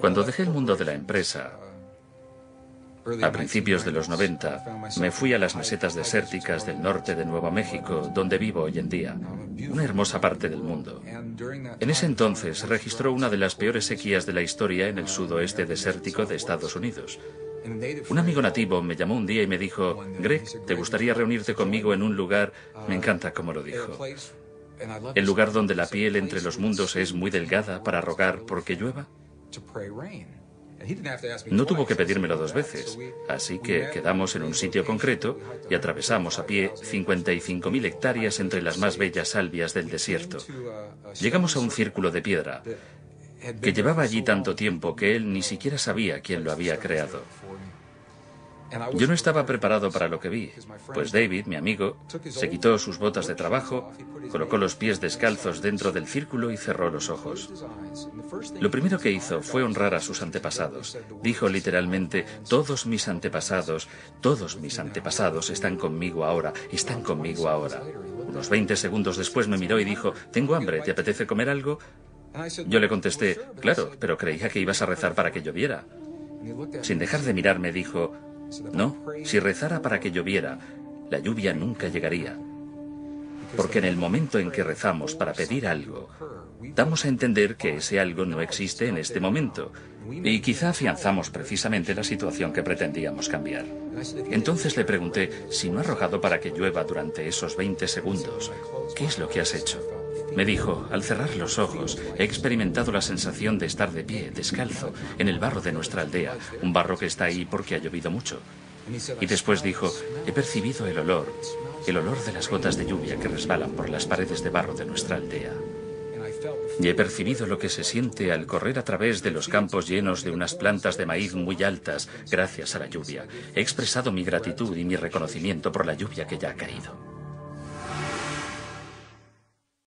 Cuando dejé el mundo de la empresa, a principios de los 90, me fui a las mesetas desérticas del norte de Nuevo México, donde vivo hoy en día, una hermosa parte del mundo. En ese entonces registró una de las peores sequías de la historia en el sudoeste desértico de Estados Unidos. Un amigo nativo me llamó un día y me dijo, Greg, ¿te gustaría reunirte conmigo en un lugar? Me encanta cómo lo dijo. El lugar donde la piel entre los mundos es muy delgada para rogar porque llueva. No tuvo que pedírmelo dos veces, así que quedamos en un sitio concreto y atravesamos a pie 55.000 hectáreas entre las más bellas salvias del desierto. Llegamos a un círculo de piedra que llevaba allí tanto tiempo que él ni siquiera sabía quién lo había creado. Yo no estaba preparado para lo que vi, pues David, mi amigo, se quitó sus botas de trabajo, colocó los pies descalzos dentro del círculo y cerró los ojos. Lo primero que hizo fue honrar a sus antepasados. Dijo literalmente, todos mis antepasados, todos mis antepasados están conmigo ahora, están conmigo ahora. Unos 20 segundos después me miró y dijo, tengo hambre, ¿te apetece comer algo? Yo le contesté, claro, pero creía que ibas a rezar para que lloviera. Sin dejar de mirarme dijo, no, si rezara para que lloviera, la lluvia nunca llegaría. Porque en el momento en que rezamos para pedir algo, damos a entender que ese algo no existe en este momento. Y quizá afianzamos precisamente la situación que pretendíamos cambiar. Entonces le pregunté, si no ha rogado para que llueva durante esos 20 segundos, ¿qué es lo que has hecho? Me dijo, al cerrar los ojos, he experimentado la sensación de estar de pie, descalzo, en el barro de nuestra aldea, un barro que está ahí porque ha llovido mucho. Y después dijo, he percibido el olor, el olor de las gotas de lluvia que resbalan por las paredes de barro de nuestra aldea. Y he percibido lo que se siente al correr a través de los campos llenos de unas plantas de maíz muy altas gracias a la lluvia. He expresado mi gratitud y mi reconocimiento por la lluvia que ya ha caído.